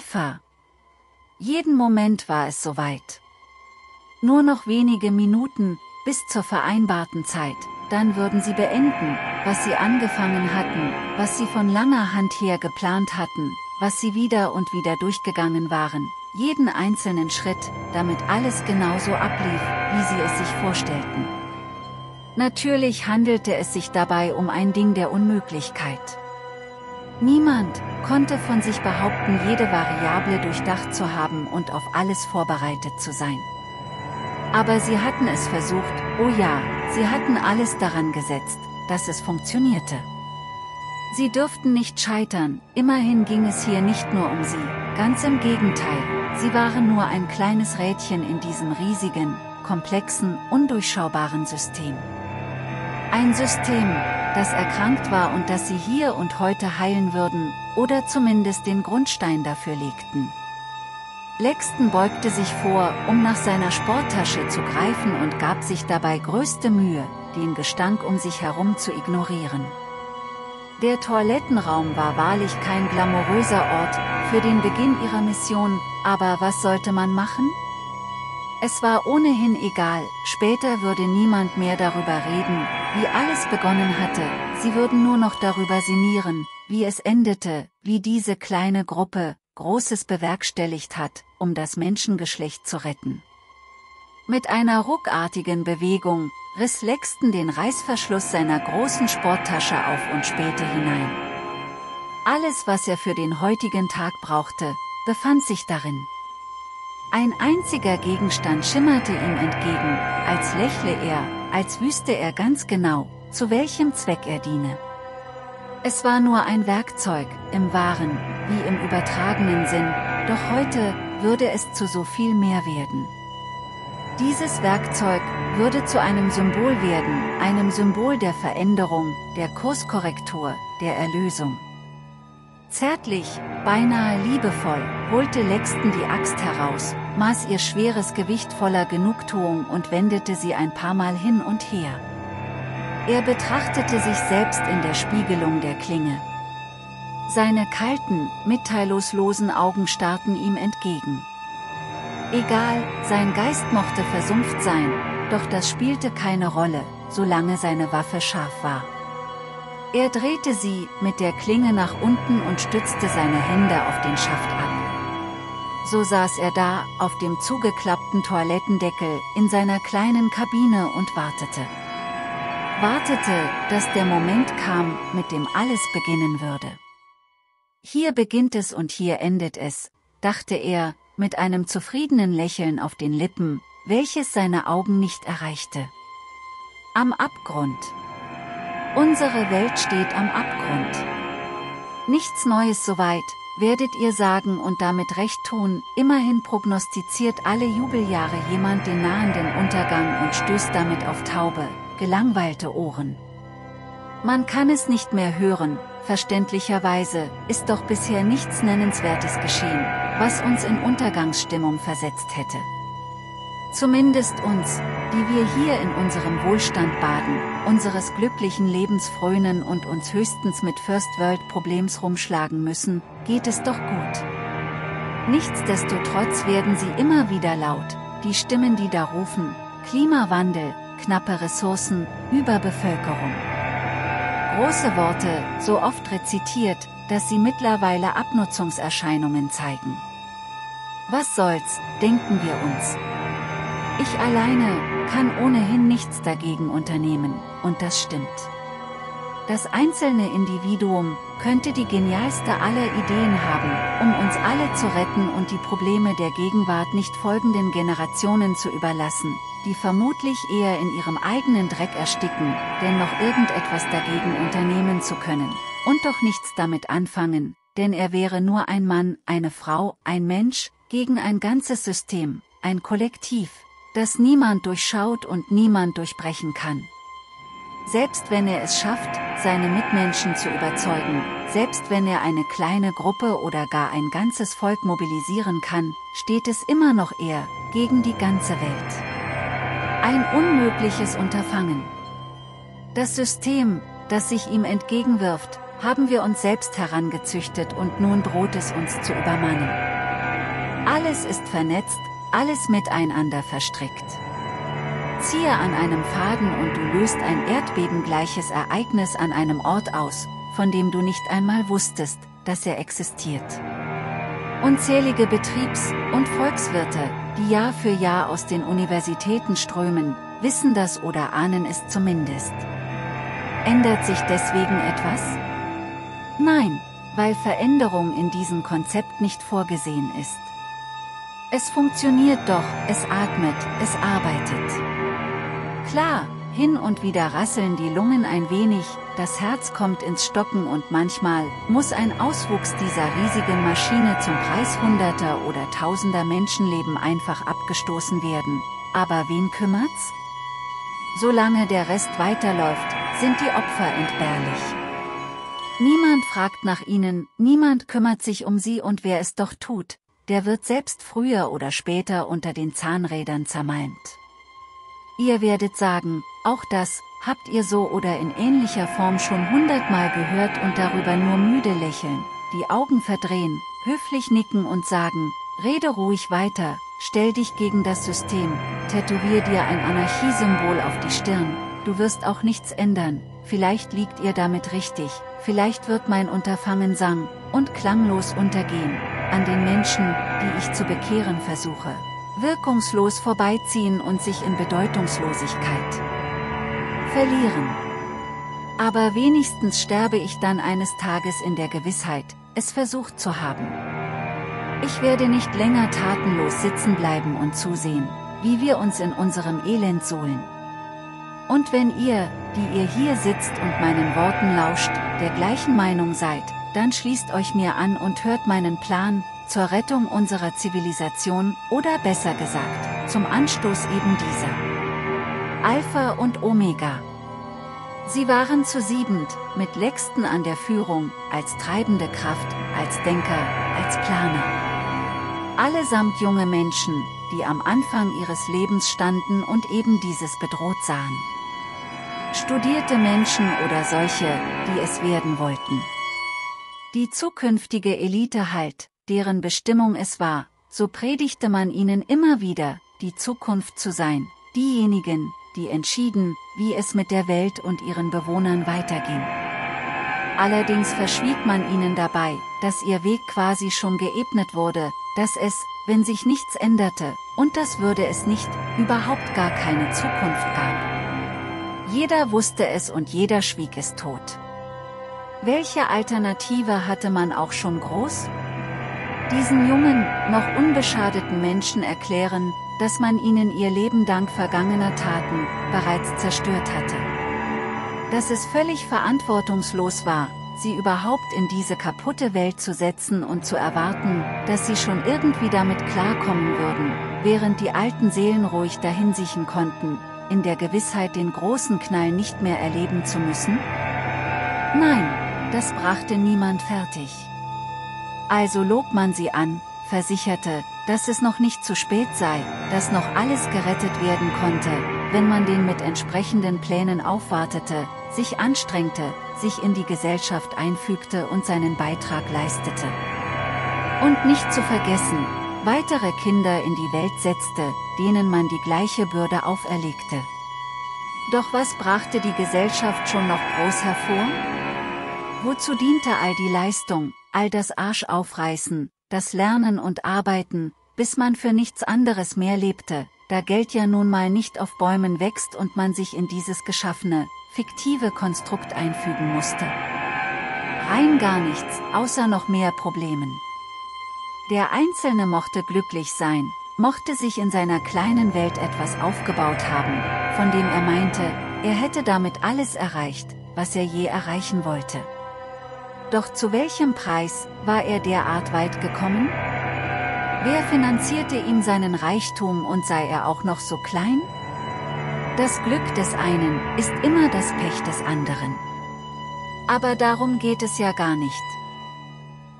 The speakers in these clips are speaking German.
Alpha. Jeden Moment war es soweit. Nur noch wenige Minuten, bis zur vereinbarten Zeit, dann würden sie beenden, was sie angefangen hatten, was sie von langer Hand her geplant hatten, was sie wieder und wieder durchgegangen waren, jeden einzelnen Schritt, damit alles genauso ablief, wie sie es sich vorstellten. Natürlich handelte es sich dabei um ein Ding der Unmöglichkeit. Niemand konnte von sich behaupten, jede Variable durchdacht zu haben und auf alles vorbereitet zu sein. Aber sie hatten es versucht, oh ja, sie hatten alles daran gesetzt, dass es funktionierte. Sie dürften nicht scheitern, immerhin ging es hier nicht nur um sie, ganz im Gegenteil, sie waren nur ein kleines Rädchen in diesem riesigen, komplexen, undurchschaubaren System. Ein System, das erkrankt war und das sie hier und heute heilen würden, oder zumindest den Grundstein dafür legten. Lexton beugte sich vor, um nach seiner Sporttasche zu greifen und gab sich dabei größte Mühe, den Gestank um sich herum zu ignorieren. Der Toilettenraum war wahrlich kein glamouröser Ort für den Beginn ihrer Mission, aber was sollte man machen? Es war ohnehin egal, später würde niemand mehr darüber reden, wie alles begonnen hatte, sie würden nur noch darüber sinnieren, wie es endete, wie diese kleine Gruppe, Großes bewerkstelligt hat, um das Menschengeschlecht zu retten. Mit einer ruckartigen Bewegung, riss Lexton den Reißverschluss seiner großen Sporttasche auf und spähte hinein. Alles was er für den heutigen Tag brauchte, befand sich darin. Ein einziger Gegenstand schimmerte ihm entgegen, als lächle er, als wüsste er ganz genau, zu welchem Zweck er diene. Es war nur ein Werkzeug, im wahren, wie im übertragenen Sinn, doch heute würde es zu so viel mehr werden. Dieses Werkzeug würde zu einem Symbol werden, einem Symbol der Veränderung, der Kurskorrektur, der Erlösung. Zärtlich, beinahe liebevoll, holte Lexton die Axt heraus, maß ihr schweres Gewicht voller Genugtuung und wendete sie ein paar Mal hin und her. Er betrachtete sich selbst in der Spiegelung der Klinge. Seine kalten, mitteilungslosen Augen starrten ihm entgegen. Egal, sein Geist mochte versumpft sein, doch das spielte keine Rolle, solange seine Waffe scharf war. Er drehte sie mit der Klinge nach unten und stützte seine Hände auf den Schaft ab. So saß er da, auf dem zugeklappten Toilettendeckel, in seiner kleinen Kabine und wartete. Wartete, dass der Moment kam, mit dem alles beginnen würde. Hier beginnt es und hier endet es, dachte er, mit einem zufriedenen Lächeln auf den Lippen, welches seine Augen nicht erreichte. Am Abgrund. Unsere Welt steht am Abgrund. Nichts Neues soweit, werdet ihr sagen und damit recht tun, immerhin prognostiziert alle Jubeljahre jemand den nahenden Untergang und stößt damit auf taube, gelangweilte Ohren. Man kann es nicht mehr hören, verständlicherweise, ist doch bisher nichts Nennenswertes geschehen, was uns in Untergangsstimmung versetzt hätte. Zumindest uns, die wir hier in unserem Wohlstand baden, unseres glücklichen Lebens frönen und uns höchstens mit First World Problems rumschlagen müssen, geht es doch gut. Nichtsdestotrotz werden sie immer wieder laut, die Stimmen die da rufen, Klimawandel, knappe Ressourcen, Überbevölkerung. Große Worte, so oft rezitiert, dass sie mittlerweile Abnutzungserscheinungen zeigen. Was soll's, denken wir uns. Ich alleine kann ohnehin nichts dagegen unternehmen, und das stimmt. Das einzelne Individuum könnte die genialste aller Ideen haben, um uns alle zu retten und die Probleme der Gegenwart nicht folgenden Generationen zu überlassen, die vermutlich eher in ihrem eigenen Dreck ersticken, denn noch irgendetwas dagegen unternehmen zu können, und doch nichts damit anfangen, denn er wäre nur ein Mann, eine Frau, ein Mensch, gegen ein ganzes System, ein Kollektiv, das niemand durchschaut und niemand durchbrechen kann. Selbst wenn er es schafft, seine Mitmenschen zu überzeugen, selbst wenn er eine kleine Gruppe oder gar ein ganzes Volk mobilisieren kann, steht es immer noch er, gegen die ganze Welt. Ein unmögliches Unterfangen. Das System, das sich ihm entgegenwirft, haben wir uns selbst herangezüchtet und nun droht es uns zu übermannen. Alles ist vernetzt, alles miteinander verstrickt. Ziehe an einem Faden und du löst ein erdbebengleiches Ereignis an einem Ort aus, von dem du nicht einmal wusstest, dass er existiert. Unzählige Betriebs- und Volkswirte, die Jahr für Jahr aus den Universitäten strömen, wissen das oder ahnen es zumindest. Ändert sich deswegen etwas? Nein, weil Veränderung in diesem Konzept nicht vorgesehen ist. Es funktioniert doch, es atmet, es arbeitet. Klar, hin und wieder rasseln die Lungen ein wenig, das Herz kommt ins Stocken und manchmal muss ein Auswuchs dieser riesigen Maschine zum Preis hunderter oder tausender Menschenleben einfach abgestoßen werden. Aber wen kümmert's? Solange der Rest weiterläuft, sind die Opfer entbehrlich. Niemand fragt nach ihnen, niemand kümmert sich um sie und wer es doch tut, der wird selbst früher oder später unter den Zahnrädern zermalmt. Ihr werdet sagen, auch das, habt ihr so oder in ähnlicher Form schon hundertmal gehört und darüber nur müde lächeln, die Augen verdrehen, höflich nicken und sagen, rede ruhig weiter, stell dich gegen das System, tätowier dir ein Anarchiesymbol auf die Stirn, du wirst auch nichts ändern, vielleicht liegt ihr damit richtig, vielleicht wird mein Unterfangen sang und klanglos untergehen, an den Menschen, die ich zu bekehren versuche, wirkungslos vorbeiziehen und sich in Bedeutungslosigkeit verlieren. Aber wenigstens sterbe ich dann eines Tages in der Gewissheit, es versucht zu haben. Ich werde nicht länger tatenlos sitzen bleiben und zusehen, wie wir uns in unserem Elend sohlen. Und wenn ihr, die ihr hier sitzt und meinen Worten lauscht, der gleichen Meinung seid, dann schließt euch mir an und hört meinen Plan, zur Rettung unserer Zivilisation, oder besser gesagt, zum Anstoß eben dieser. Alpha und Omega. Sie waren zu siebend, mit Lexten an der Führung, als treibende Kraft, als Denker, als Planer. Allesamt junge Menschen, die am Anfang ihres Lebens standen und eben dieses bedroht sahen. Studierte Menschen oder solche, die es werden wollten. Die zukünftige Elite halt, deren Bestimmung es war, so predigte man ihnen immer wieder, die Zukunft zu sein, diejenigen, die entschieden, wie es mit der Welt und ihren Bewohnern weiterging. Allerdings verschwieg man ihnen dabei, dass ihr Weg quasi schon geebnet wurde, dass es, wenn sich nichts änderte, und das würde es nicht, überhaupt gar keine Zukunft gab. Jeder wusste es und jeder schwieg es tot. Welche Alternative hatte man auch schon groß? Diesen jungen, noch unbeschadeten Menschen erklären, dass man ihnen ihr Leben dank vergangener Taten bereits zerstört hatte. Dass es völlig verantwortungslos war, sie überhaupt in diese kaputte Welt zu setzen und zu erwarten, dass sie schon irgendwie damit klarkommen würden, während die alten Seelen ruhig dahinsiechen konnten, in der Gewissheit den großen Knall nicht mehr erleben zu müssen? Nein, das brachte niemand fertig. Also lob man sie an, versicherte, dass es noch nicht zu spät sei, dass noch alles gerettet werden konnte, wenn man den mit entsprechenden Plänen aufwartete, sich anstrengte, sich in die Gesellschaft einfügte und seinen Beitrag leistete. Und nicht zu vergessen, weitere Kinder in die Welt setzte, denen man die gleiche Bürde auferlegte. Doch was brachte die Gesellschaft schon noch groß hervor? Wozu diente all die Leistung, all das Arschaufreißen, das Lernen und Arbeiten, bis man für nichts anderes mehr lebte, da Geld ja nun mal nicht auf Bäumen wächst und man sich in dieses geschaffene, fiktive Konstrukt einfügen musste. Rein gar nichts, außer noch mehr Problemen. Der Einzelne mochte glücklich sein, mochte sich in seiner kleinen Welt etwas aufgebaut haben, von dem er meinte, er hätte damit alles erreicht, was er je erreichen wollte. Doch zu welchem Preis war er derart weit gekommen? Wer finanzierte ihm seinen Reichtum und sei er auch noch so klein? Das Glück des einen ist immer das Pech des anderen. Aber darum geht es ja gar nicht.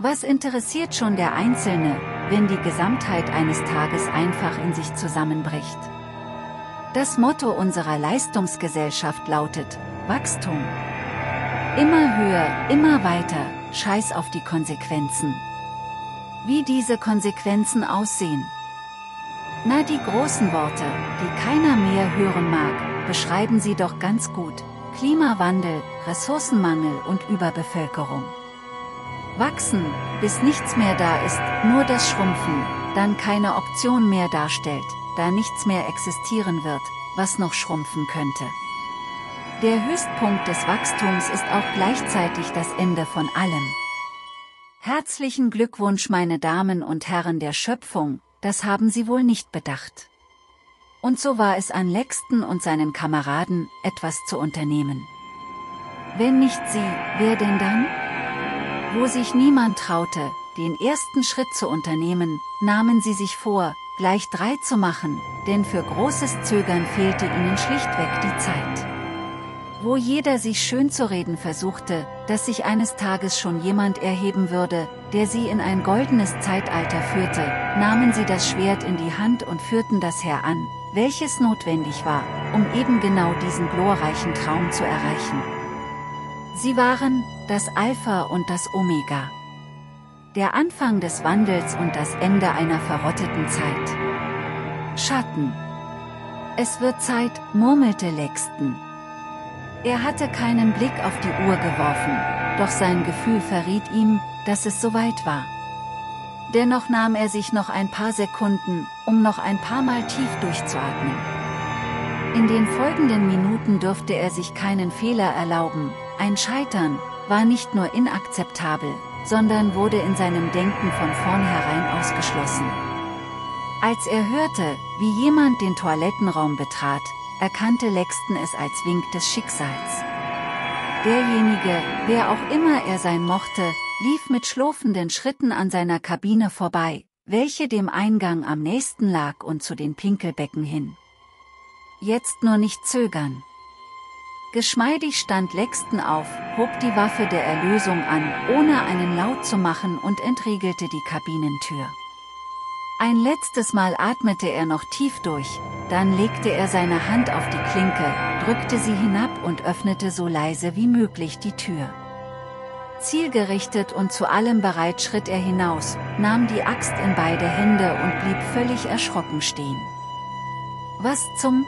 Was interessiert schon der Einzelne, wenn die Gesamtheit eines Tages einfach in sich zusammenbricht? Das Motto unserer Leistungsgesellschaft lautet, Wachstum. Immer höher, immer weiter, scheiß auf die Konsequenzen. Wie diese Konsequenzen aussehen. Na die großen Worte, die keiner mehr hören mag, beschreiben sie doch ganz gut. Klimawandel, Ressourcenmangel und Überbevölkerung. Wachsen, bis nichts mehr da ist, nur das Schrumpfen, dann keine Option mehr darstellt, da nichts mehr existieren wird, was noch schrumpfen könnte. Der Höchstpunkt des Wachstums ist auch gleichzeitig das Ende von allem. Herzlichen Glückwunsch meine Damen und Herren der Schöpfung, das haben Sie wohl nicht bedacht. Und so war es an Lexton und seinen Kameraden, etwas zu unternehmen. Wenn nicht sie, wer denn dann? Wo sich niemand traute, den ersten Schritt zu unternehmen, nahmen sie sich vor, gleich drei zu machen, denn für großes Zögern fehlte ihnen schlichtweg die Zeit. Wo jeder sich schön zu reden versuchte, dass sich eines Tages schon jemand erheben würde, der sie in ein goldenes Zeitalter führte, nahmen sie das Schwert in die Hand und führten das Heer an, welches notwendig war, um eben genau diesen glorreichen Traum zu erreichen. Sie waren, das Alpha und das Omega. Der Anfang des Wandels und das Ende einer verrotteten Zeit. Schatten. Es wird Zeit, murmelte Lexton. Er hatte keinen Blick auf die Uhr geworfen, doch sein Gefühl verriet ihm, dass es soweit war. Dennoch nahm er sich noch ein paar Sekunden, um noch ein paar Mal tief durchzuatmen. In den folgenden Minuten dürfte er sich keinen Fehler erlauben, ein Scheitern war nicht nur inakzeptabel, sondern wurde in seinem Denken von vornherein ausgeschlossen. Als er hörte, wie jemand den Toilettenraum betrat, erkannte Lexton es als Wink des Schicksals. Derjenige, wer auch immer er sein mochte, lief mit schlurfenden Schritten an seiner Kabine vorbei, welche dem Eingang am nächsten lag und zu den Pinkelbecken hin. Jetzt nur nicht zögern. Geschmeidig stand Lexton auf, hob die Waffe der Erlösung an, ohne einen Laut zu machen und entriegelte die Kabinentür. Ein letztes Mal atmete er noch tief durch, dann legte er seine Hand auf die Klinke, drückte sie hinab und öffnete so leise wie möglich die Tür. Zielgerichtet und zu allem bereit schritt er hinaus, nahm die Axt in beide Hände und blieb völlig erschrocken stehen. Was zum?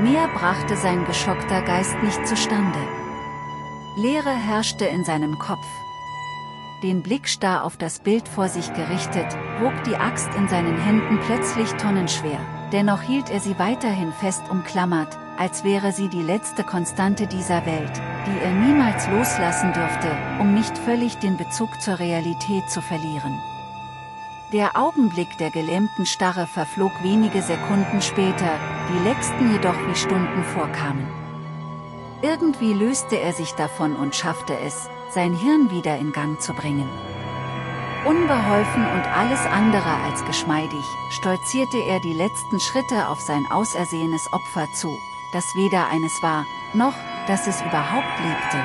Mehr brachte sein geschockter Geist nicht zustande. Leere herrschte in seinem Kopf, den Blick starr auf das Bild vor sich gerichtet, wog die Axt in seinen Händen plötzlich tonnenschwer, dennoch hielt er sie weiterhin fest umklammert, als wäre sie die letzte Konstante dieser Welt, die er niemals loslassen dürfte, um nicht völlig den Bezug zur Realität zu verlieren. Der Augenblick der gelähmten Starre verflog wenige Sekunden später, die letzten jedoch wie Stunden vorkamen. Irgendwie löste er sich davon und schaffte es, sein Hirn wieder in Gang zu bringen. Unbeholfen und alles andere als geschmeidig, stolzierte er die letzten Schritte auf sein ausersehenes Opfer zu, das weder eines war, noch, dass es überhaupt lebte.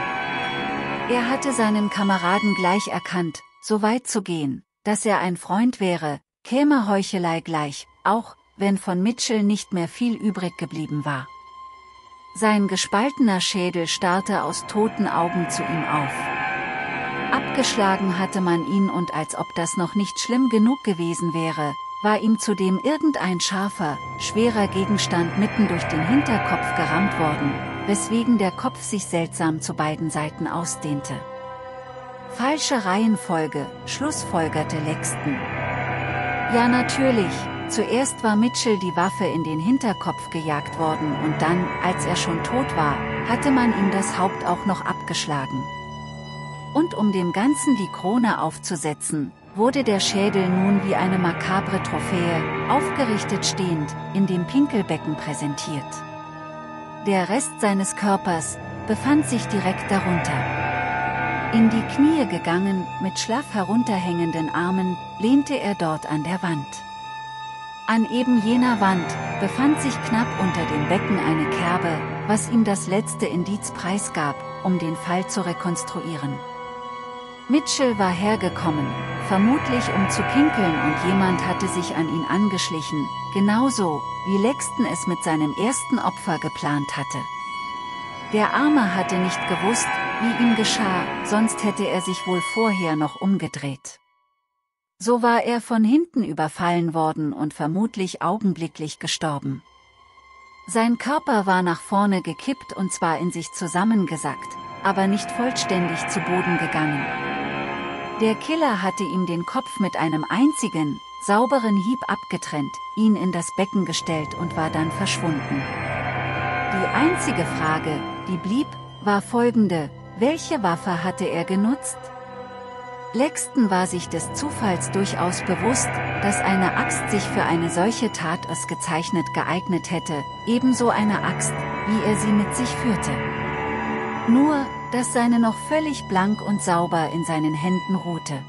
Er hatte seinen Kameraden gleich erkannt, so weit zu gehen, dass er ein Freund wäre, käme Heuchelei gleich, auch, wenn von Mitchell nicht mehr viel übrig geblieben war. Sein gespaltener Schädel starrte aus toten Augen zu ihm auf. Abgeschlagen hatte man ihn und als ob das noch nicht schlimm genug gewesen wäre, war ihm zudem irgendein scharfer, schwerer Gegenstand mitten durch den Hinterkopf gerammt worden, weswegen der Kopf sich seltsam zu beiden Seiten ausdehnte. Falsche Reihenfolge, schlussfolgerte Lexton. Ja natürlich, Zuerst war Mitchell die Waffe in den Hinterkopf gejagt worden und dann, als er schon tot war, hatte man ihm das Haupt auch noch abgeschlagen. Und um dem Ganzen die Krone aufzusetzen, wurde der Schädel nun wie eine makabre Trophäe, aufgerichtet stehend, in dem Pinkelbecken präsentiert. Der Rest seines Körpers, befand sich direkt darunter. In die Knie gegangen, mit schlaff herunterhängenden Armen, lehnte er dort an der Wand. An eben jener Wand befand sich knapp unter dem Becken eine Kerbe, was ihm das letzte Indiz preisgab, um den Fall zu rekonstruieren. Mitchell war hergekommen, vermutlich um zu pinkeln und jemand hatte sich an ihn angeschlichen, genauso, wie Lexton es mit seinem ersten Opfer geplant hatte. Der Arme hatte nicht gewusst, wie ihm geschah, sonst hätte er sich wohl vorher noch umgedreht. So war er von hinten überfallen worden und vermutlich augenblicklich gestorben. Sein Körper war nach vorne gekippt und zwar in sich zusammengesackt, aber nicht vollständig zu Boden gegangen. Der Killer hatte ihm den Kopf mit einem einzigen, sauberen Hieb abgetrennt, ihn in das Becken gestellt und war dann verschwunden. Die einzige Frage, die blieb, war folgende, welche Waffe hatte er genutzt? Lexton war sich des Zufalls durchaus bewusst, dass eine Axt sich für eine solche Tat ausgezeichnet geeignet hätte, ebenso eine Axt, wie er sie mit sich führte. Nur, dass seine noch völlig blank und sauber in seinen Händen ruhte.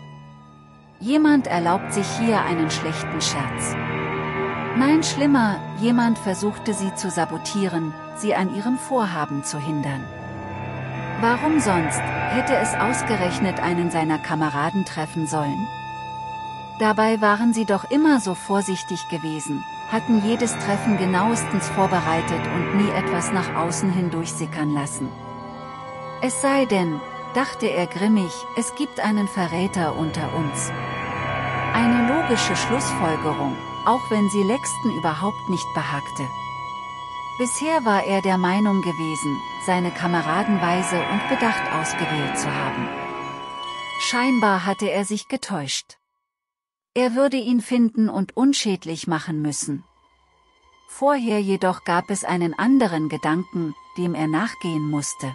Jemand erlaubt sich hier einen schlechten Scherz. Nein schlimmer, jemand versuchte sie zu sabotieren, sie an ihrem Vorhaben zu hindern. Warum sonst, hätte es ausgerechnet einen seiner Kameraden treffen sollen? Dabei waren sie doch immer so vorsichtig gewesen, hatten jedes Treffen genauestens vorbereitet und nie etwas nach außen hin durchsickern lassen. Es sei denn, dachte er grimmig, es gibt einen Verräter unter uns. Eine logische Schlussfolgerung, auch wenn sie Lexton überhaupt nicht behagte. Bisher war er der Meinung gewesen, seine Kameraden weise und bedacht ausgewählt zu haben. Scheinbar hatte er sich getäuscht. Er würde ihn finden und unschädlich machen müssen. Vorher jedoch gab es einen anderen Gedanken, dem er nachgehen musste.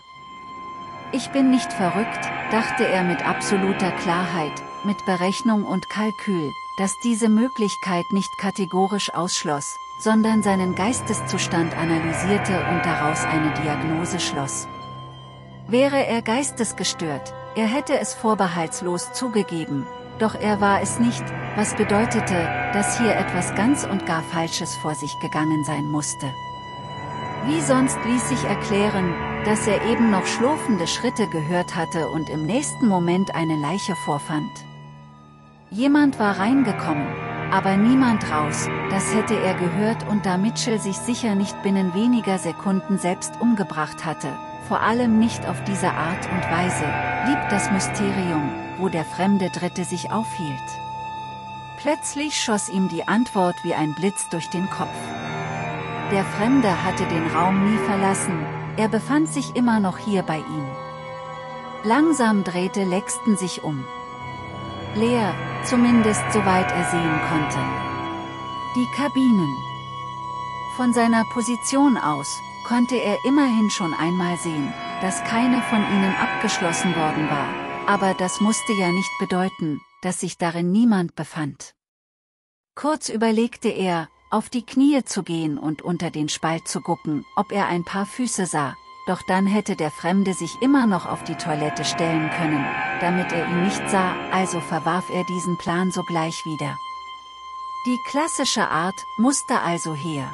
Ich bin nicht verrückt, dachte er mit absoluter Klarheit, mit Berechnung und Kalkül, dass diese Möglichkeit nicht kategorisch ausschloss, sondern seinen Geisteszustand analysierte und daraus eine Diagnose schloss. Wäre er geistesgestört, er hätte es vorbehaltslos zugegeben, doch er war es nicht, was bedeutete, dass hier etwas ganz und gar Falsches vor sich gegangen sein musste. Wie sonst ließ sich erklären, dass er eben noch schlurfende Schritte gehört hatte und im nächsten Moment eine Leiche vorfand. Jemand war reingekommen, aber niemand raus, das hätte er gehört und da Mitchell sich sicher nicht binnen weniger Sekunden selbst umgebracht hatte, vor allem nicht auf diese Art und Weise, blieb das Mysterium, wo der fremde Dritte sich aufhielt. Plötzlich schoss ihm die Antwort wie ein Blitz durch den Kopf. Der Fremde hatte den Raum nie verlassen, er befand sich immer noch hier bei ihm. Langsam drehte Lexton sich um. Leer, zumindest soweit er sehen konnte. Die Kabinen. Von seiner Position aus, konnte er immerhin schon einmal sehen, dass keine von ihnen abgeschlossen worden war, aber das musste ja nicht bedeuten, dass sich darin niemand befand. Kurz überlegte er, auf die Knie zu gehen und unter den Spalt zu gucken, ob er ein paar Füße sah, doch dann hätte der Fremde sich immer noch auf die Toilette stellen können, damit er ihn nicht sah, also verwarf er diesen Plan sogleich wieder. Die klassische Art musste also her.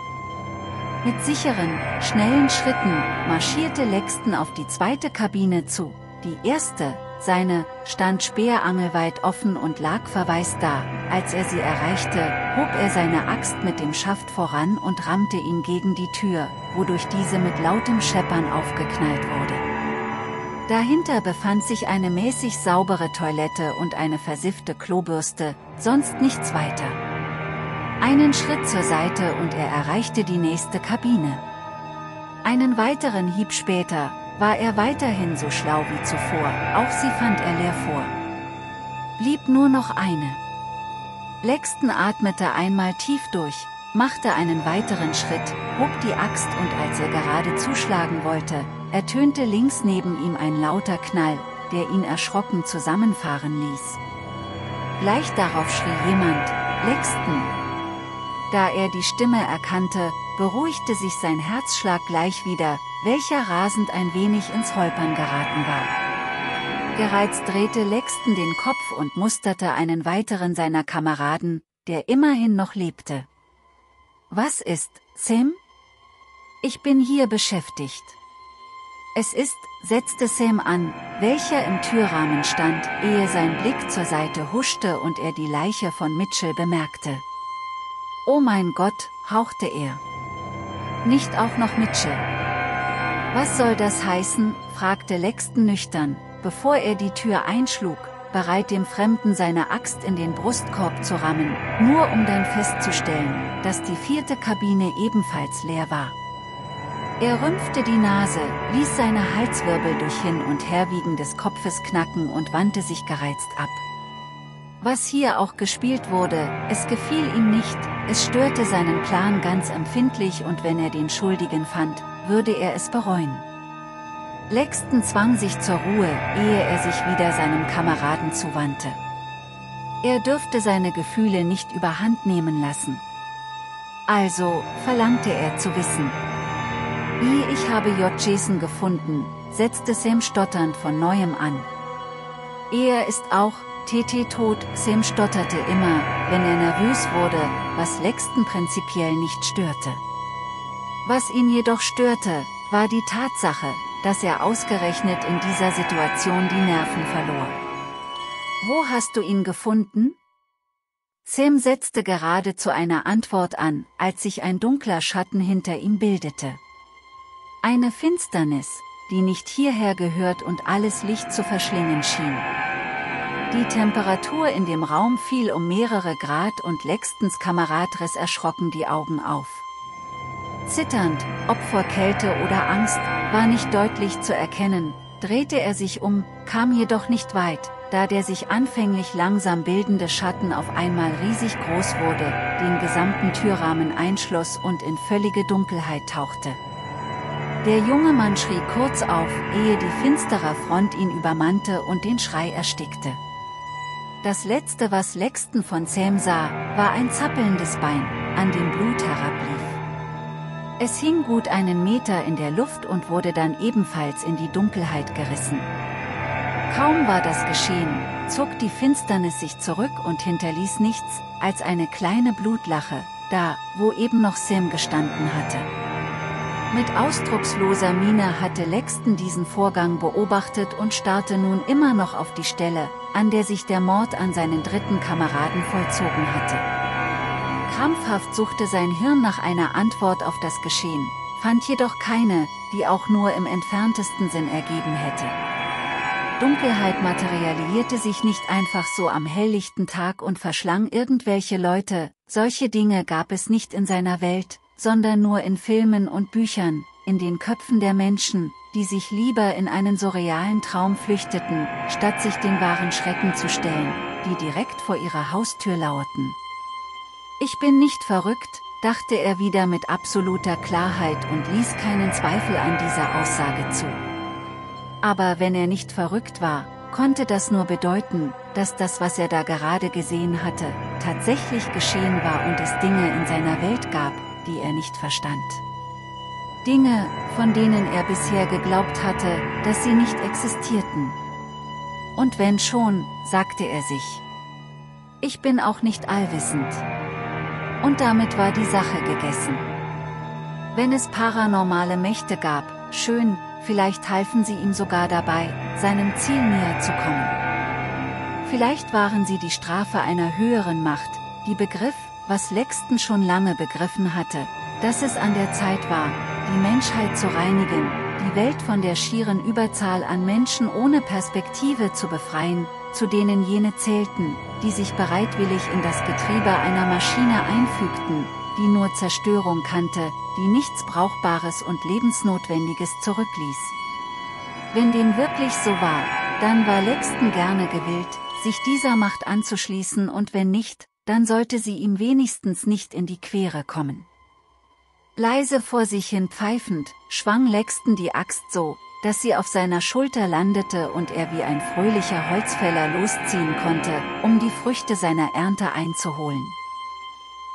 Mit sicheren, schnellen Schritten marschierte Lexton auf die zweite Kabine zu, die erste, seine, stand speerangelweit offen und lag verwaist da. Als er sie erreichte, hob er seine Axt mit dem Schaft voran und rammte ihn gegen die Tür, wodurch diese mit lautem Scheppern aufgeknallt wurde. Dahinter befand sich eine mäßig saubere Toilette und eine versiffte Klobürste, sonst nichts weiter. Einen Schritt zur Seite und er erreichte die nächste Kabine. Einen weiteren Hieb später, war er weiterhin so schlau wie zuvor, auch sie fand er leer vor. Blieb nur noch eine. Lexton atmete einmal tief durch, machte einen weiteren Schritt, hob die Axt und als er gerade zuschlagen wollte, ertönte links neben ihm ein lauter Knall, der ihn erschrocken zusammenfahren ließ. Gleich darauf schrie jemand, Lexton. Da er die Stimme erkannte, beruhigte sich sein Herzschlag gleich wieder, welcher rasend ein wenig ins Holpern geraten war. Gereizt drehte Lexton den Kopf und musterte einen weiteren seiner Kameraden, der immerhin noch lebte. Was ist, Sam? Ich bin hier beschäftigt. Es ist, setzte Sam an, welcher im Türrahmen stand, ehe sein Blick zur Seite huschte und er die Leiche von Mitchell bemerkte. Oh mein Gott, hauchte er. Nicht auch noch Mitchell. Was soll das heißen, fragte Lexton nüchtern, bevor er die Tür einschlug, bereit dem Fremden seine Axt in den Brustkorb zu rammen, nur um dann festzustellen, dass die vierte Kabine ebenfalls leer war. Er rümpfte die Nase, ließ seine Halswirbel durch Hin- und Herwiegen des Kopfes knacken und wandte sich gereizt ab. Was hier auch gespielt wurde, es gefiel ihm nicht, es störte seinen Plan ganz empfindlich und wenn er den Schuldigen fand, würde er es bereuen. Lexton zwang sich zur Ruhe, ehe er sich wieder seinem Kameraden zuwandte. Er dürfte seine Gefühle nicht überhand nehmen lassen. Also, verlangte er zu wissen. Wie ich habe J. Jason gefunden, setzte Sam stotternd von neuem an. Er ist auch, TT tot, Sam stotterte immer, wenn er nervös wurde, was Lexton prinzipiell nicht störte. Was ihn jedoch störte, war die Tatsache, dass er ausgerechnet in dieser Situation die Nerven verlor. Wo hast du ihn gefunden? Sam setzte gerade zu einer Antwort an, als sich ein dunkler Schatten hinter ihm bildete. Eine Finsternis, die nicht hierher gehört und alles Licht zu verschlingen schien. Die Temperatur in dem Raum fiel um mehrere Grad und Lextons Kamerad riss erschrocken die Augen auf. Zitternd, ob vor Kälte oder Angst, war nicht deutlich zu erkennen, drehte er sich um, kam jedoch nicht weit, da der sich anfänglich langsam bildende Schatten auf einmal riesig groß wurde, den gesamten Türrahmen einschloss und in völlige Dunkelheit tauchte. Der junge Mann schrie kurz auf, ehe die finstere Front ihn übermannte und den Schrei erstickte. Das letzte was Lexton von Sam sah, war ein zappelndes Bein, an dem Blut herablief. Es hing gut einen Meter in der Luft und wurde dann ebenfalls in die Dunkelheit gerissen. Kaum war das geschehen, zog die Finsternis sich zurück und hinterließ nichts, als eine kleine Blutlache, da, wo eben noch Sam gestanden hatte. Mit ausdrucksloser Miene hatte Lexton diesen Vorgang beobachtet und starrte nun immer noch auf die Stelle, an der sich der Mord an seinen dritten Kameraden vollzogen hatte. Krampfhaft suchte sein Hirn nach einer Antwort auf das Geschehen, fand jedoch keine, die auch nur im entferntesten Sinn ergeben hätte. Dunkelheit materialisierte sich nicht einfach so am helllichten Tag und verschlang irgendwelche Leute, solche Dinge gab es nicht in seiner Welt, sondern nur in Filmen und Büchern, in den Köpfen der Menschen, die sich lieber in einen surrealen Traum flüchteten, statt sich den wahren Schrecken zu stellen, die direkt vor ihrer Haustür lauerten. Ich bin nicht verrückt, dachte er wieder mit absoluter Klarheit und ließ keinen Zweifel an dieser Aussage zu. Aber wenn er nicht verrückt war, konnte das nur bedeuten, dass das was er da gerade gesehen hatte, tatsächlich geschehen war und es Dinge in seiner Welt gab, die er nicht verstand. Dinge, von denen er bisher geglaubt hatte, dass sie nicht existierten. Und wenn schon, sagte er sich. Ich bin auch nicht allwissend. Und damit war die Sache gegessen. Wenn es paranormale Mächte gab, schön, vielleicht halfen sie ihm sogar dabei, seinem Ziel näher zu kommen. Vielleicht waren sie die Strafe einer höheren Macht, die begriff, was Lexton schon lange begriffen hatte, dass es an der Zeit war, die Menschheit zu reinigen, die Welt von der schieren Überzahl an Menschen ohne Perspektive zu befreien, zu denen jene zählten, die sich bereitwillig in das Getriebe einer Maschine einfügten, die nur Zerstörung kannte, die nichts Brauchbares und Lebensnotwendiges zurückließ. Wenn dem wirklich so war, dann war Lexton gerne gewillt, sich dieser Macht anzuschließen und wenn nicht, dann sollte sie ihm wenigstens nicht in die Quere kommen. Leise vor sich hin pfeifend, schwang Lexton die Axt so, dass sie auf seiner Schulter landete und er wie ein fröhlicher Holzfäller losziehen konnte, um die Früchte seiner Ernte einzuholen.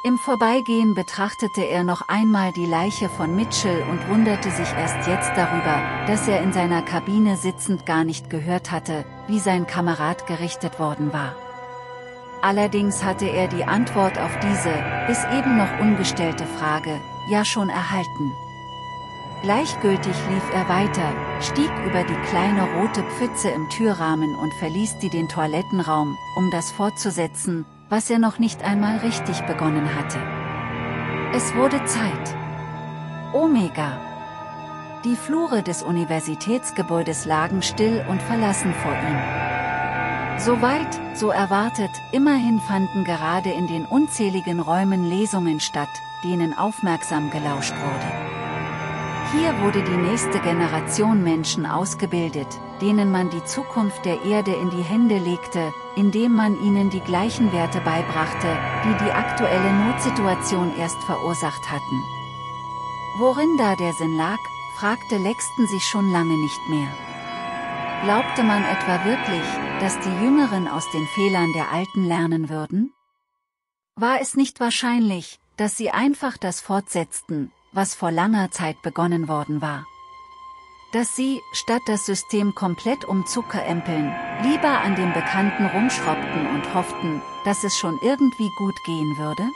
Im Vorbeigehen betrachtete er noch einmal die Leiche von Mitchell und wunderte sich erst jetzt darüber, dass er in seiner Kabine sitzend gar nicht gehört hatte, wie sein Kamerad gerichtet worden war. Allerdings hatte er die Antwort auf diese, bis eben noch ungestellte Frage, ja schon erhalten. Gleichgültig lief er weiter, stieg über die kleine rote Pfütze im Türrahmen und verließ die den Toilettenraum, um das fortzusetzen, was er noch nicht einmal richtig begonnen hatte. Es wurde Zeit. Omega. Die Flure des Universitätsgebäudes lagen still und verlassen vor ihm. Soweit, so erwartet, immerhin fanden gerade in den unzähligen Räumen Lesungen statt, denen aufmerksam gelauscht wurde. Hier wurde die nächste Generation Menschen ausgebildet, denen man die Zukunft der Erde in die Hände legte, indem man ihnen die gleichen Werte beibrachte, die die aktuelle Notsituation erst verursacht hatten. Worin da der Sinn lag, fragte Lexton sich schon lange nicht mehr. Glaubte man etwa wirklich, dass die Jüngeren aus den Fehlern der Alten lernen würden? War es nicht wahrscheinlich, dass sie einfach das fortsetzten, was vor langer Zeit begonnen worden war? Dass sie, statt das System komplett umzuckerempeln, lieber an dem Bekannten rumschrobbten und hofften, dass es schon irgendwie gut gehen würde?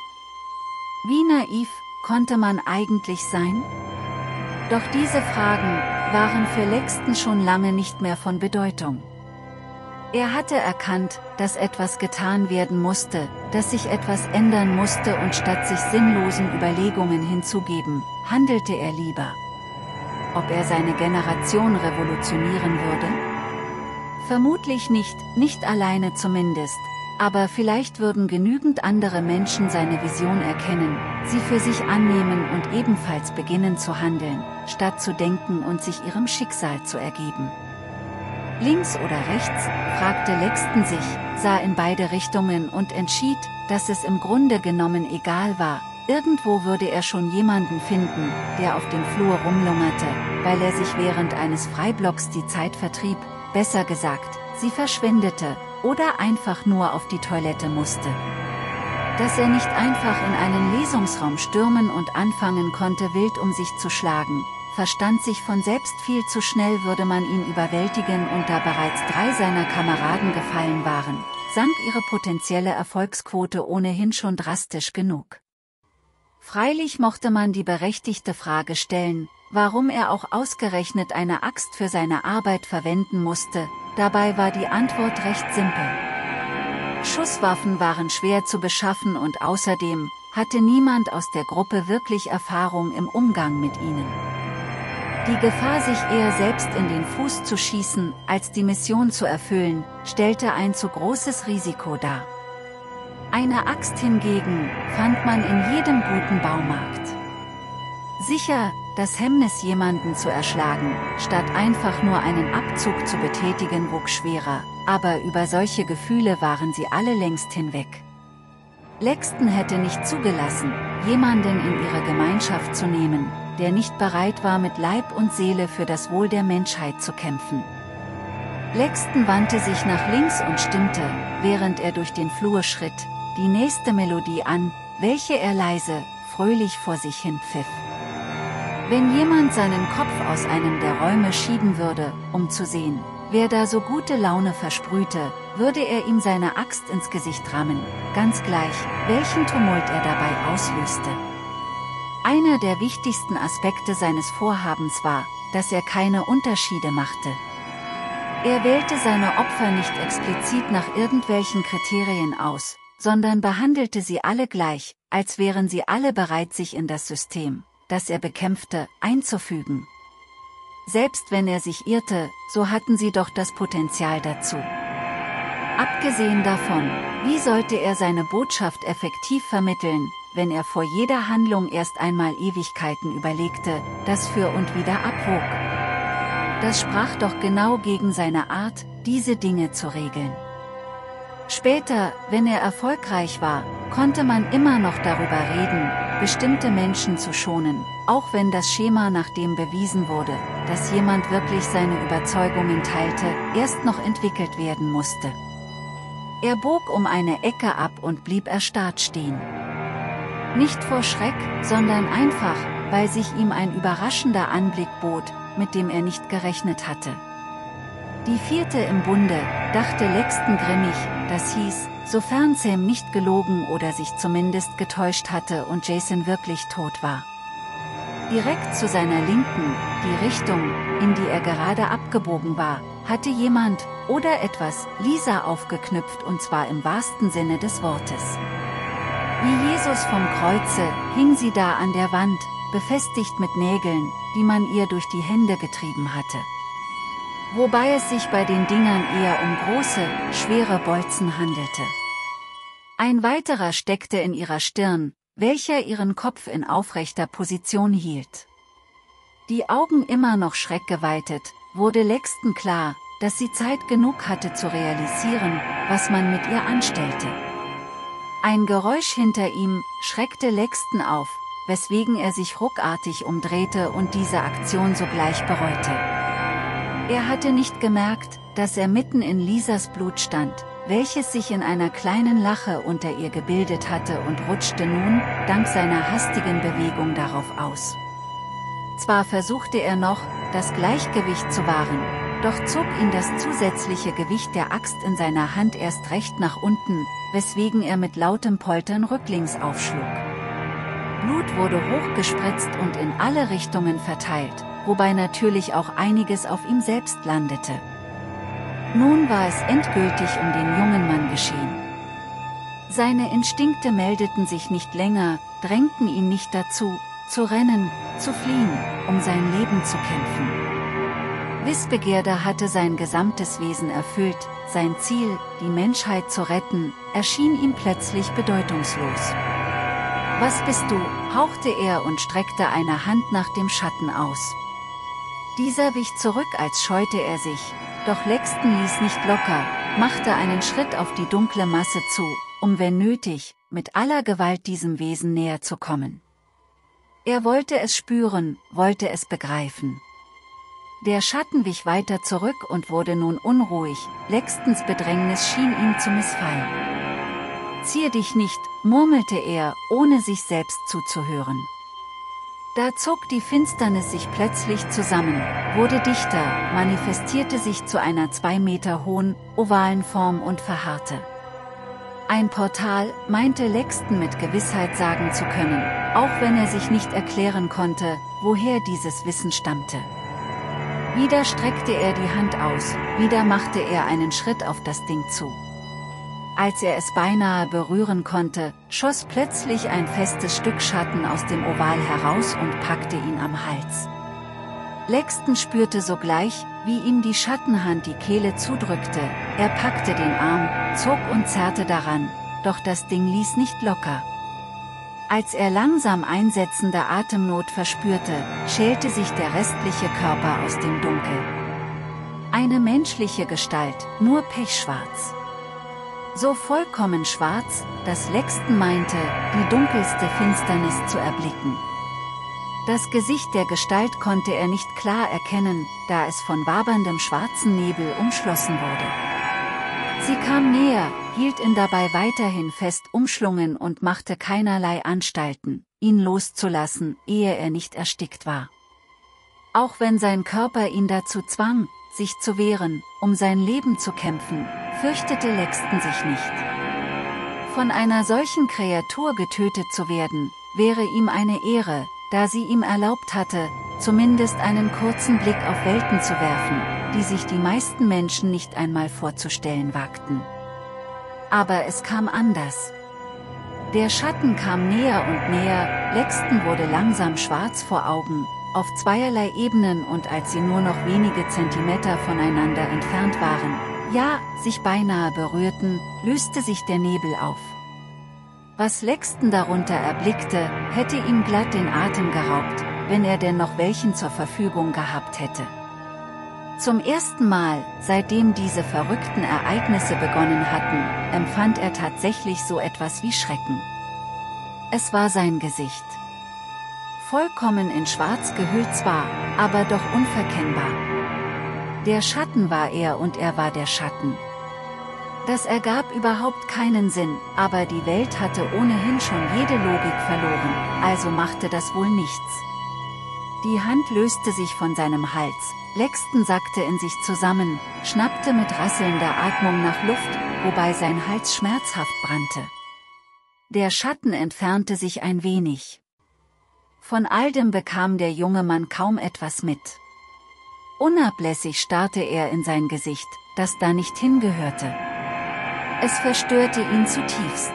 Wie naiv konnte man eigentlich sein? Doch diese Fragen waren für Lexton schon lange nicht mehr von Bedeutung. Er hatte erkannt, dass etwas getan werden musste, dass sich etwas ändern musste und statt sich sinnlosen Überlegungen hinzugeben, handelte er lieber. Ob er seine Generation revolutionieren würde? Vermutlich nicht, nicht alleine zumindest, aber vielleicht würden genügend andere Menschen seine Vision erkennen, sie für sich annehmen und ebenfalls beginnen zu handeln, statt zu denken und sich ihrem Schicksal zu ergeben. Links oder rechts, fragte Lexton sich, sah in beide Richtungen und entschied, dass es im Grunde genommen egal war, irgendwo würde er schon jemanden finden, der auf dem Flur rumlungerte, weil er sich während eines Freiblocks die Zeit vertrieb, besser gesagt, sie verschwendete, oder einfach nur auf die Toilette musste. Dass er nicht einfach in einen Lesungsraum stürmen und anfangen konnte wild um sich zu schlagen, verstand sich von selbst viel zu schnell würde man ihn überwältigen und da bereits drei seiner Kameraden gefallen waren, sank ihre potenzielle Erfolgsquote ohnehin schon drastisch genug. Freilich mochte man die berechtigte Frage stellen, warum er auch ausgerechnet eine Axt für seine Arbeit verwenden musste, dabei war die Antwort recht simpel. Schusswaffen waren schwer zu beschaffen und außerdem hatte niemand aus der Gruppe wirklich Erfahrung im Umgang mit ihnen. Die Gefahr sich eher selbst in den Fuß zu schießen, als die Mission zu erfüllen, stellte ein zu großes Risiko dar. Eine Axt hingegen fand man in jedem guten Baumarkt. Sicher, das Hemmnis jemanden zu erschlagen, statt einfach nur einen Abzug zu betätigen wog schwerer, aber über solche Gefühle waren sie alle längst hinweg. Lexton hätte nicht zugelassen, jemanden in ihre Gemeinschaft zu nehmen, der nicht bereit war mit Leib und Seele für das Wohl der Menschheit zu kämpfen. Lexton wandte sich nach links und stimmte, während er durch den Flur schritt, die nächste Melodie an, welche er leise, fröhlich vor sich hin pfiff. Wenn jemand seinen Kopf aus einem der Räume schieben würde, um zu sehen, wer da so gute Laune versprühte, würde er ihm seine Axt ins Gesicht rammen, ganz gleich, welchen Tumult er dabei auslöste. Einer der wichtigsten Aspekte seines Vorhabens war, dass er keine Unterschiede machte. Er wählte seine Opfer nicht explizit nach irgendwelchen Kriterien aus, sondern behandelte sie alle gleich, als wären sie alle bereit sich in das System, das er bekämpfte, einzufügen. Selbst wenn er sich irrte, so hatten sie doch das Potenzial dazu. Abgesehen davon, wie sollte er seine Botschaft effektiv vermitteln, wenn er vor jeder Handlung erst einmal Ewigkeiten überlegte, das für und wieder abwog? Das sprach doch genau gegen seine Art, diese Dinge zu regeln. Später, wenn er erfolgreich war, konnte man immer noch darüber reden, bestimmte Menschen zu schonen, auch wenn das Schema nach dem bewiesen wurde, dass jemand wirklich seine Überzeugungen teilte, erst noch entwickelt werden musste. Er bog um eine Ecke ab und blieb erstarrt stehen. Nicht vor Schreck, sondern einfach, weil sich ihm ein überraschender Anblick bot, mit dem er nicht gerechnet hatte. Die vierte im Bunde, dachte Lexton grimmig, das hieß, sofern Sam nicht gelogen oder sich zumindest getäuscht hatte und Jason wirklich tot war. Direkt zu seiner Linken, die Richtung, in die er gerade abgebogen war, hatte jemand, oder etwas, Lisa aufgeknüpft und zwar im wahrsten Sinne des Wortes. Wie Jesus vom Kreuze, hing sie da an der Wand, befestigt mit Nägeln, die man ihr durch die Hände getrieben hatte. Wobei es sich bei den Dingern eher um große, schwere Bolzen handelte. Ein weiterer steckte in ihrer Stirn, welcher ihren Kopf in aufrechter Position hielt. Die Augen immer noch schreckgeweitet, wurde Lexton klar, dass sie Zeit genug hatte zu realisieren, was man mit ihr anstellte. Ein Geräusch hinter ihm schreckte Lexton auf, weswegen er sich ruckartig umdrehte und diese Aktion sogleich bereute. Er hatte nicht gemerkt, dass er mitten in Lisas Blut stand, welches sich in einer kleinen Lache unter ihr gebildet hatte und rutschte nun, dank seiner hastigen Bewegung darauf aus. Zwar versuchte er noch, das Gleichgewicht zu wahren, doch zog ihn das zusätzliche Gewicht der Axt in seiner Hand erst recht nach unten, weswegen er mit lautem Poltern rücklings aufschlug. Blut wurde hochgespritzt und in alle Richtungen verteilt, wobei natürlich auch einiges auf ihm selbst landete. Nun war es endgültig um den jungen Mann geschehen. Seine Instinkte meldeten sich nicht länger, drängten ihn nicht dazu, zu rennen, zu fliehen, um sein Leben zu kämpfen. Wissbegierde hatte sein gesamtes Wesen erfüllt, sein Ziel, die Menschheit zu retten, erschien ihm plötzlich bedeutungslos. Was bist du, hauchte er und streckte eine Hand nach dem Schatten aus. Dieser wich zurück als scheute er sich, doch Lexton ließ nicht locker, machte einen Schritt auf die dunkle Masse zu, um wenn nötig, mit aller Gewalt diesem Wesen näher zu kommen. Er wollte es spüren, wollte es begreifen. Der Schatten wich weiter zurück und wurde nun unruhig, Lextons Bedrängnis schien ihm zu missfallen. Zier dich nicht, murmelte er, ohne sich selbst zuzuhören. Da zog die Finsternis sich plötzlich zusammen, wurde dichter, manifestierte sich zu einer zwei Meter hohen, ovalen Form und verharrte. Ein Portal, meinte Lexton mit Gewissheit sagen zu können, auch wenn er sich nicht erklären konnte, woher dieses Wissen stammte. Wieder streckte er die Hand aus, wieder machte er einen Schritt auf das Ding zu. Als er es beinahe berühren konnte, schoss plötzlich ein festes Stück Schatten aus dem Oval heraus und packte ihn am Hals. Lexton spürte sogleich, wie ihm die Schattenhand die Kehle zudrückte, er packte den Arm, zog und zerrte daran, doch das Ding ließ nicht locker. Als er langsam einsetzende Atemnot verspürte, schälte sich der restliche Körper aus dem Dunkel. Eine menschliche Gestalt, nur pechschwarz. So vollkommen schwarz, dass Lexton meinte, die dunkelste Finsternis zu erblicken. Das Gesicht der Gestalt konnte er nicht klar erkennen, da es von waberndem schwarzen Nebel umschlossen wurde. Sie kam näher, hielt ihn dabei weiterhin fest umschlungen und machte keinerlei Anstalten, ihn loszulassen, ehe er nicht erstickt war. Auch wenn sein Körper ihn dazu zwang, sich zu wehren, um sein Leben zu kämpfen, fürchtete Lexton sich nicht. Von einer solchen Kreatur getötet zu werden, wäre ihm eine Ehre, da sie ihm erlaubt hatte, zumindest einen kurzen Blick auf Welten zu werfen, die sich die meisten Menschen nicht einmal vorzustellen wagten. Aber es kam anders. Der Schatten kam näher und näher, Lexton wurde langsam schwarz vor Augen, auf zweierlei Ebenen und als sie nur noch wenige Zentimeter voneinander entfernt waren, ja, sich beinahe berührten, löste sich der Nebel auf. Was Lexton darunter erblickte, hätte ihm glatt den Atem geraubt, wenn er denn noch welchen zur Verfügung gehabt hätte. Zum ersten Mal, seitdem diese verrückten Ereignisse begonnen hatten, empfand er tatsächlich so etwas wie Schrecken. Es war sein Gesicht. Vollkommen in Schwarz gehüllt zwar, aber doch unverkennbar. Der Schatten war er und er war der Schatten. Das ergab überhaupt keinen Sinn, aber die Welt hatte ohnehin schon jede Logik verloren, also machte das wohl nichts. Die Hand löste sich von seinem Hals, Lexton sackte in sich zusammen, schnappte mit rasselnder Atmung nach Luft, wobei sein Hals schmerzhaft brannte. Der Schatten entfernte sich ein wenig. Von all dem bekam der junge Mann kaum etwas mit. Unablässig starrte er in sein Gesicht, das da nicht hingehörte. Es verstörte ihn zutiefst.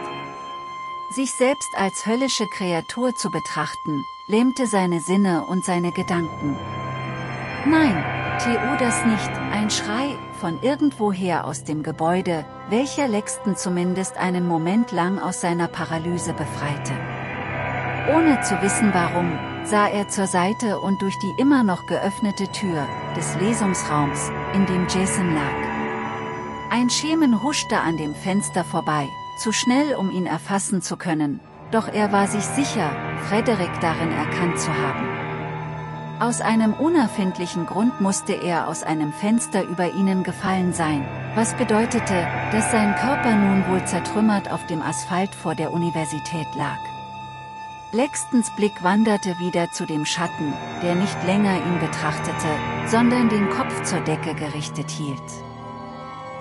Sich selbst als höllische Kreatur zu betrachten, lähmte seine Sinne und seine Gedanken. Nein, Theo das nicht, ein Schrei, von irgendwoher aus dem Gebäude, welcher Lexton zumindest einen Moment lang aus seiner Paralyse befreite. Ohne zu wissen warum, sah er zur Seite und durch die immer noch geöffnete Tür des Lesungsraums, in dem Jason lag. Ein Schemen huschte an dem Fenster vorbei, zu schnell um ihn erfassen zu können, doch er war sich sicher, Frederik darin erkannt zu haben. Aus einem unerfindlichen Grund musste er aus einem Fenster über ihnen gefallen sein, was bedeutete, dass sein Körper nun wohl zertrümmert auf dem Asphalt vor der Universität lag. Lextons Blick wanderte wieder zu dem Schatten, der nicht länger ihn betrachtete, sondern den Kopf zur Decke gerichtet hielt.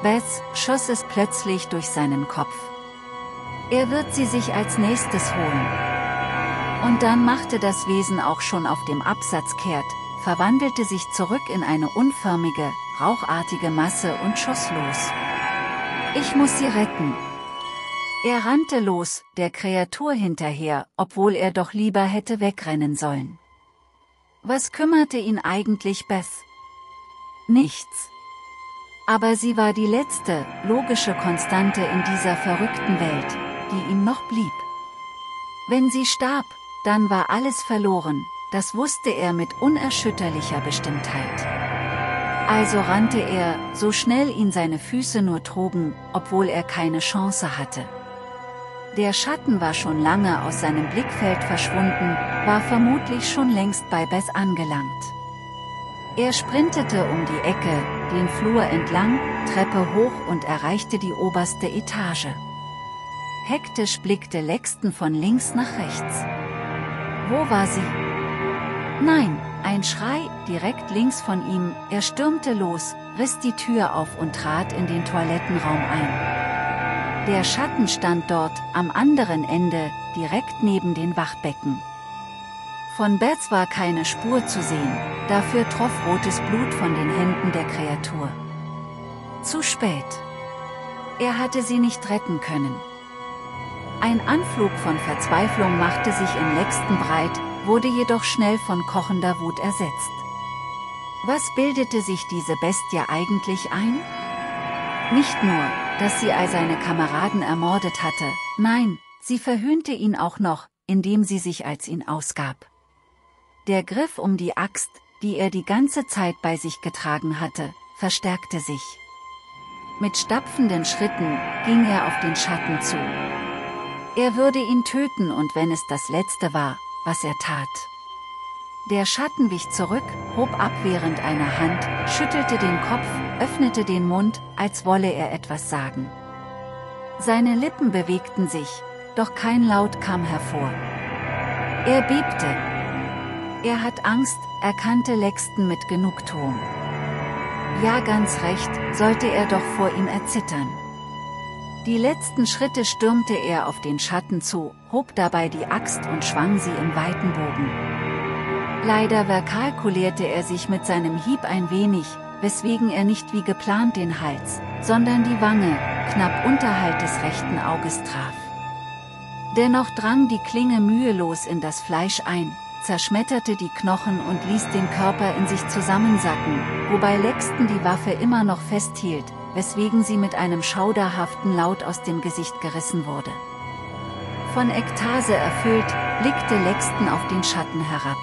Beth schoss es plötzlich durch seinen Kopf. Er wird sie sich als nächstes holen. Und dann machte das Wesen auch schon auf dem Absatz kehrt, verwandelte sich zurück in eine unförmige, rauchartige Masse und schoss los. Ich muss sie retten, er rannte los, der Kreatur hinterher, obwohl er doch lieber hätte wegrennen sollen. Was kümmerte ihn eigentlich Beth? Nichts. Aber sie war die letzte, logische Konstante in dieser verrückten Welt, die ihm noch blieb. Wenn sie starb, dann war alles verloren, das wusste er mit unerschütterlicher Bestimmtheit. Also rannte er, so schnell ihn seine Füße nur trugen, obwohl er keine Chance hatte. Der Schatten war schon lange aus seinem Blickfeld verschwunden, war vermutlich schon längst bei Bess angelangt. Er sprintete um die Ecke, den Flur entlang, Treppe hoch und erreichte die oberste Etage. Hektisch blickte Lexton von links nach rechts. Wo war sie? Nein, ein Schrei, direkt links von ihm, er stürmte los, riss die Tür auf und trat in den Toilettenraum ein. Der Schatten stand dort, am anderen Ende, direkt neben den Wachbecken. Von Beth war keine Spur zu sehen, dafür troff rotes Blut von den Händen der Kreatur. Zu spät. Er hatte sie nicht retten können. Ein Anflug von Verzweiflung machte sich in Lexton breit, wurde jedoch schnell von kochender Wut ersetzt. Was bildete sich diese Bestie eigentlich ein? Nicht nur, dass sie all seine Kameraden ermordet hatte, nein, sie verhöhnte ihn auch noch, indem sie sich als ihn ausgab. Der Griff um die Axt, die er die ganze Zeit bei sich getragen hatte, verstärkte sich. Mit stapfenden Schritten ging er auf den Schatten zu. Er würde ihn töten und wenn es das Letzte war, was er tat. Der Schatten wich zurück, hob abwehrend eine Hand, schüttelte den Kopf, öffnete den Mund, als wolle er etwas sagen. Seine Lippen bewegten sich, doch kein Laut kam hervor. Er bebte. Er hat Angst, erkannte Lexton mit Genugtuung. Ja ganz recht, sollte er doch vor ihm erzittern. Die letzten Schritte stürmte er auf den Schatten zu, hob dabei die Axt und schwang sie im weiten Bogen. Leider verkalkulierte er sich mit seinem Hieb ein wenig, weswegen er nicht wie geplant den Hals, sondern die Wange, knapp unterhalb des rechten Auges traf. Dennoch drang die Klinge mühelos in das Fleisch ein, zerschmetterte die Knochen und ließ den Körper in sich zusammensacken, wobei Lexton die Waffe immer noch festhielt, weswegen sie mit einem schauderhaften Laut aus dem Gesicht gerissen wurde. Von Ekstase erfüllt, blickte Lexton auf den Schatten herab.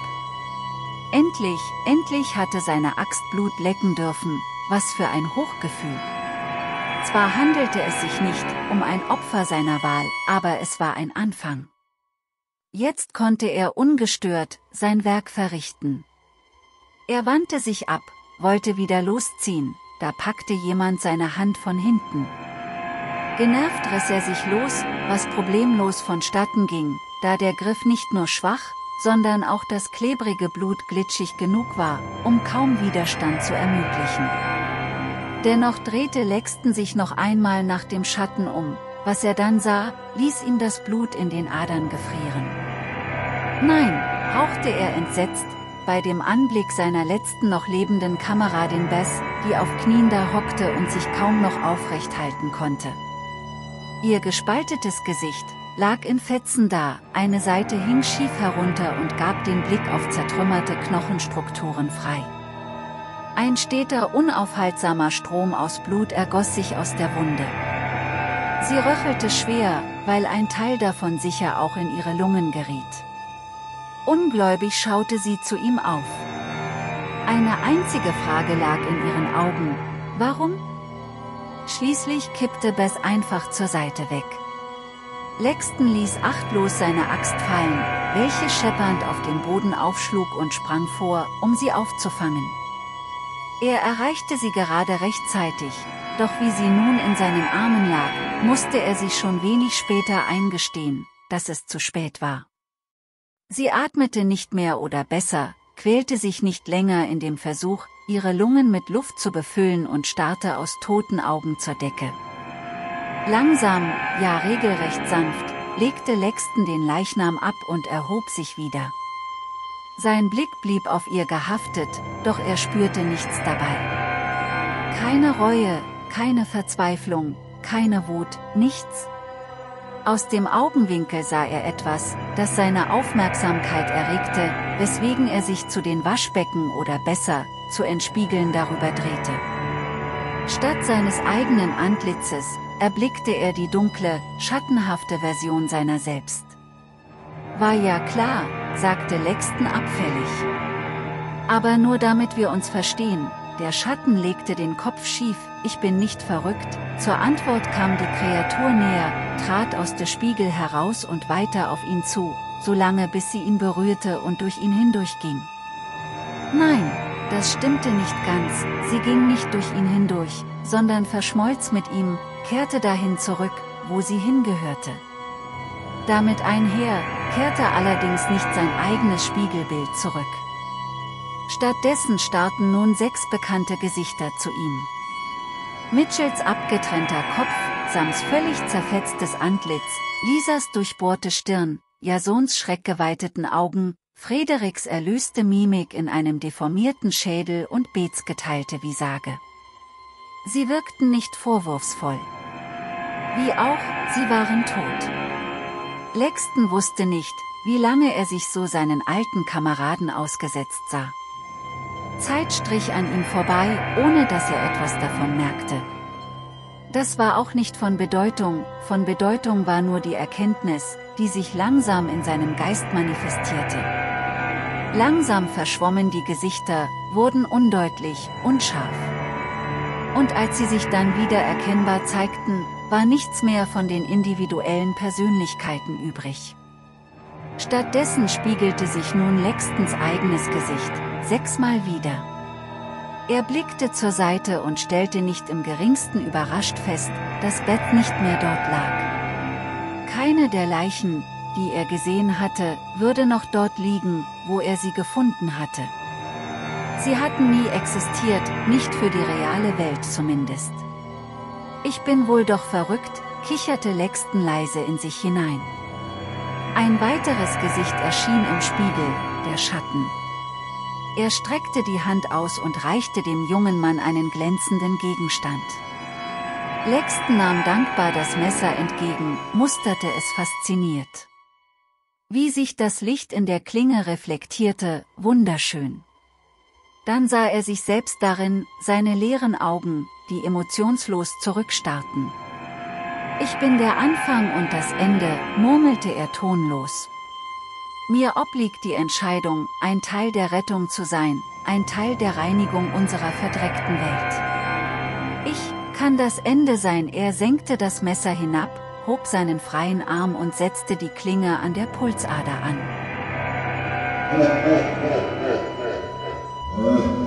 Endlich, endlich hatte seine Axt Blut lecken dürfen, was für ein Hochgefühl. Zwar handelte es sich nicht um ein Opfer seiner Wahl, aber es war ein Anfang. Jetzt konnte er ungestört sein Werk verrichten. Er wandte sich ab, wollte wieder losziehen, da packte jemand seine Hand von hinten. Genervt riss er sich los, was problemlos vonstatten ging, da der Griff nicht nur schwach, sondern auch das klebrige Blut glitschig genug war, um kaum Widerstand zu ermöglichen. Dennoch drehte Lexton sich noch einmal nach dem Schatten um, was er dann sah, ließ ihm das Blut in den Adern gefrieren. Nein, hauchte er entsetzt, bei dem Anblick seiner letzten noch lebenden Kameradin Bess, die auf Knien da hockte und sich kaum noch aufrecht halten konnte. Ihr gespaltetes Gesicht, lag in Fetzen da, eine Seite hing schief herunter und gab den Blick auf zertrümmerte Knochenstrukturen frei. Ein steter unaufhaltsamer Strom aus Blut ergoss sich aus der Wunde. Sie röchelte schwer, weil ein Teil davon sicher auch in ihre Lungen geriet. Ungläubig schaute sie zu ihm auf. Eine einzige Frage lag in ihren Augen. Warum? Schließlich kippte Bess einfach zur Seite weg. Lexton ließ achtlos seine Axt fallen, welche scheppernd auf den Boden aufschlug und sprang vor, um sie aufzufangen. Er erreichte sie gerade rechtzeitig, doch wie sie nun in seinen Armen lag, musste er sich schon wenig später eingestehen, dass es zu spät war. Sie atmete nicht mehr oder besser, quälte sich nicht länger in dem Versuch, ihre Lungen mit Luft zu befüllen und starrte aus toten Augen zur Decke. Langsam, ja regelrecht sanft, legte Lexton den Leichnam ab und erhob sich wieder. Sein Blick blieb auf ihr gehaftet, doch er spürte nichts dabei. Keine Reue, keine Verzweiflung, keine Wut, nichts. Aus dem Augenwinkel sah er etwas, das seine Aufmerksamkeit erregte, weswegen er sich zu den Waschbecken oder besser, zu Entspiegeln darüber drehte. Statt seines eigenen Antlitzes, erblickte er die dunkle, schattenhafte Version seiner selbst. War ja klar, sagte Lexton abfällig. Aber nur damit wir uns verstehen, der Schatten legte den Kopf schief, ich bin nicht verrückt, zur Antwort kam die Kreatur näher, trat aus der Spiegel heraus und weiter auf ihn zu, solange bis sie ihn berührte und durch ihn hindurchging. Nein, das stimmte nicht ganz, sie ging nicht durch ihn hindurch, sondern verschmolz mit ihm, kehrte dahin zurück, wo sie hingehörte. Damit einher, kehrte allerdings nicht sein eigenes Spiegelbild zurück. Stattdessen starrten nun sechs bekannte Gesichter zu ihm. Mitchells abgetrennter Kopf, Sams völlig zerfetztes Antlitz, Lisas durchbohrte Stirn, Jasons schreckgeweiteten Augen, Frederiks erlöste Mimik in einem deformierten Schädel und Beets geteilte Visage. Sie wirkten nicht vorwurfsvoll. Wie auch, sie waren tot. Lexton wusste nicht, wie lange er sich so seinen alten Kameraden ausgesetzt sah. Zeit strich an ihm vorbei, ohne dass er etwas davon merkte. Das war auch nicht von Bedeutung, von Bedeutung war nur die Erkenntnis, die sich langsam in seinem Geist manifestierte. Langsam verschwommen die Gesichter, wurden undeutlich, unscharf und als sie sich dann wieder erkennbar zeigten, war nichts mehr von den individuellen Persönlichkeiten übrig. Stattdessen spiegelte sich nun Lextons eigenes Gesicht, sechsmal wieder. Er blickte zur Seite und stellte nicht im geringsten überrascht fest, dass Beth nicht mehr dort lag. Keine der Leichen, die er gesehen hatte, würde noch dort liegen, wo er sie gefunden hatte. Sie hatten nie existiert, nicht für die reale Welt zumindest. Ich bin wohl doch verrückt, kicherte Lexton leise in sich hinein. Ein weiteres Gesicht erschien im Spiegel, der Schatten. Er streckte die Hand aus und reichte dem jungen Mann einen glänzenden Gegenstand. Lexton nahm dankbar das Messer entgegen, musterte es fasziniert. Wie sich das Licht in der Klinge reflektierte, wunderschön. Dann sah er sich selbst darin, seine leeren Augen, die emotionslos zurückstarrten. Ich bin der Anfang und das Ende, murmelte er tonlos. Mir obliegt die Entscheidung, ein Teil der Rettung zu sein, ein Teil der Reinigung unserer verdreckten Welt. Ich kann das Ende sein. Er senkte das Messer hinab, hob seinen freien Arm und setzte die Klinge an der Pulsader an. Uh.